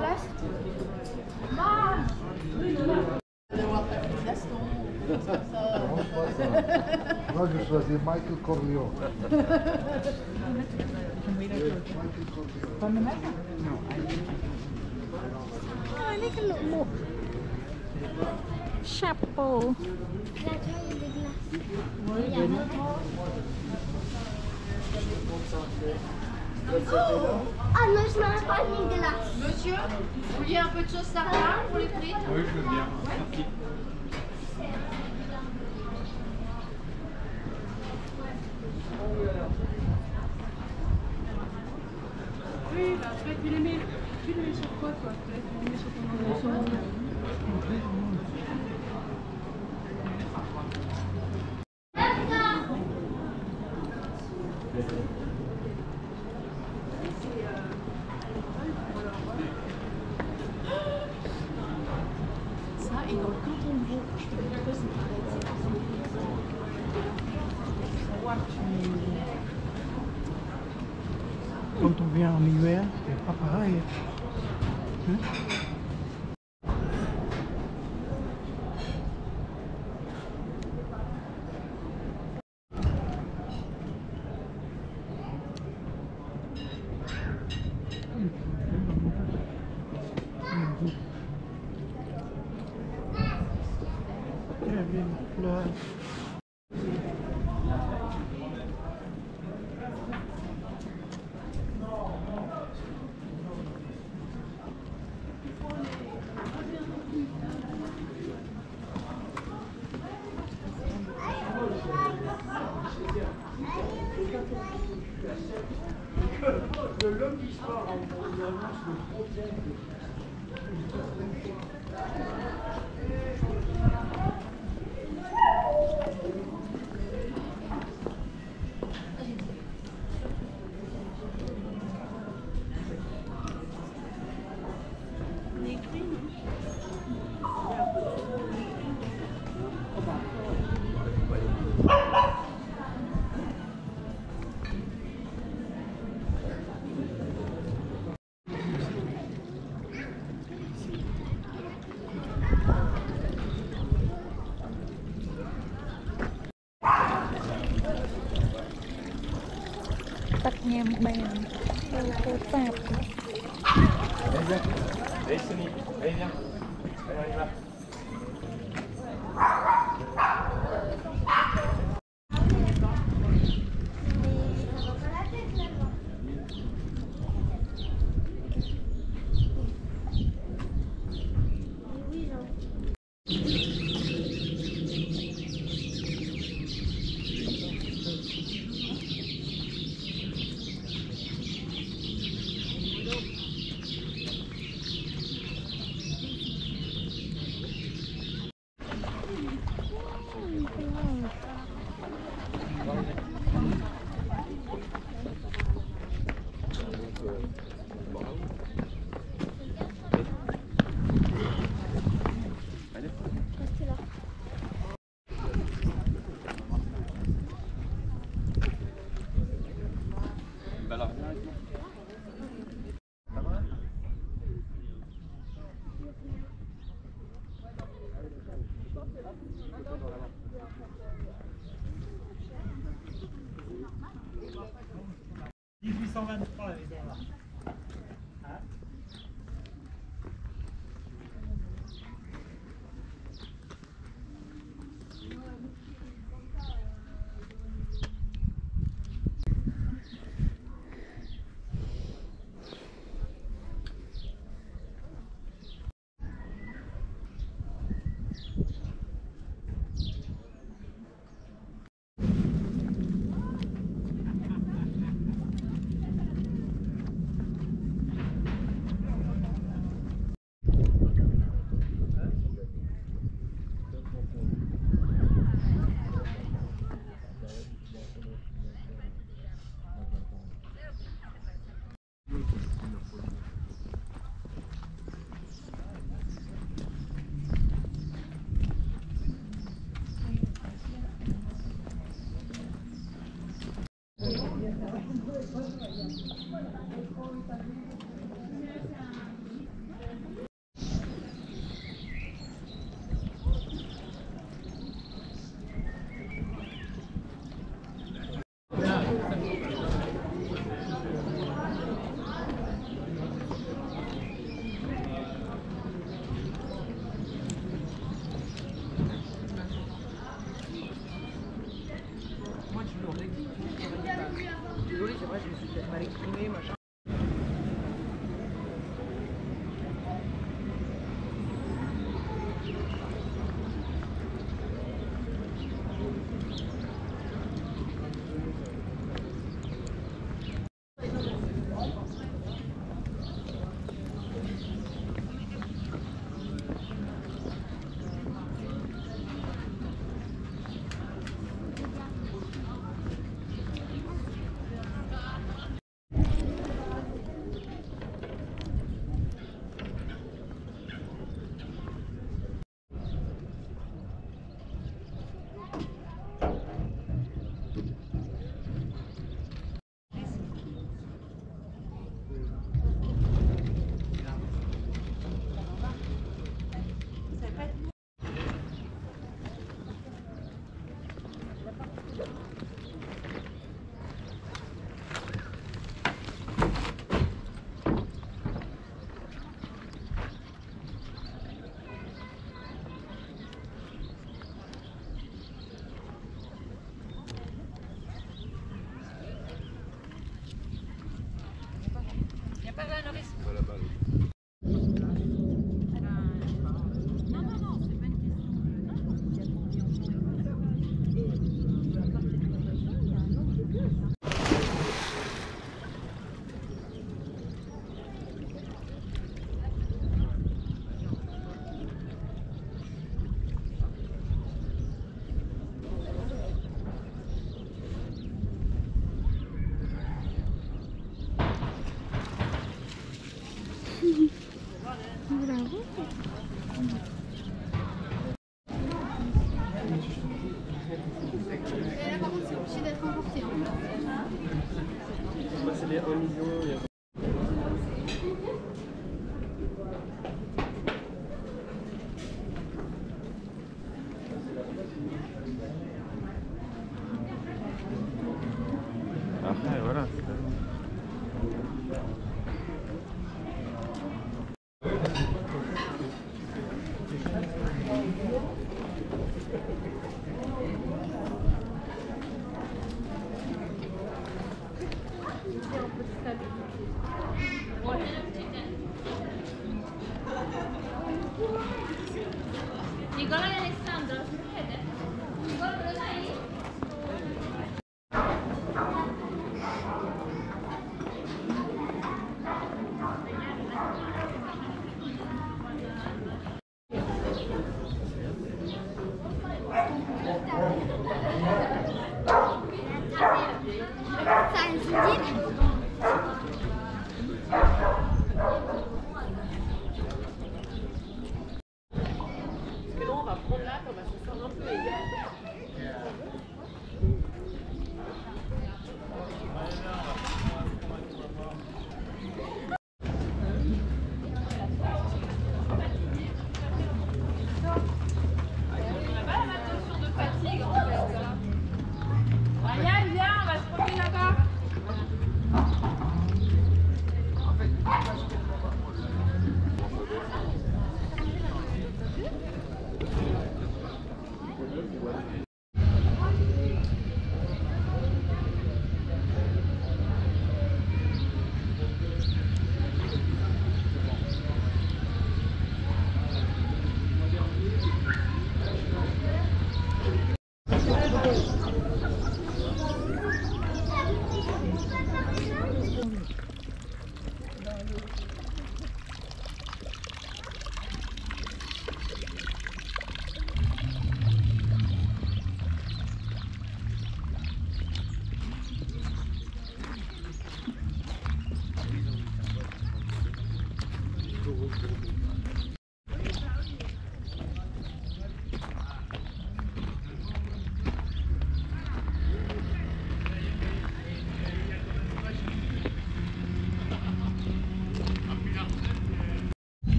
last? Mom! That's Michael Corleone. From America? No, I didn't. Oh, I like a little more. Chapeau. Can I try the glass? Ah non, je n'aurais pas une glace. Monsieur, vous vouliez un peu de sauce tartare pour les frites Oui, je veux bien. Merci. Oui, bah après tu les mets, tu les mets sur quoi toi Tu les mets sur ton ordinateur Ça, et dans le canton de Vaud, je te dis que c'est Quand on vient en hiver, c'est pas pareil. Hein? Très bien, fleur. Tak 레이슨이 레이냐? 레이냐? 上班 I'm going. pagano risparmio. y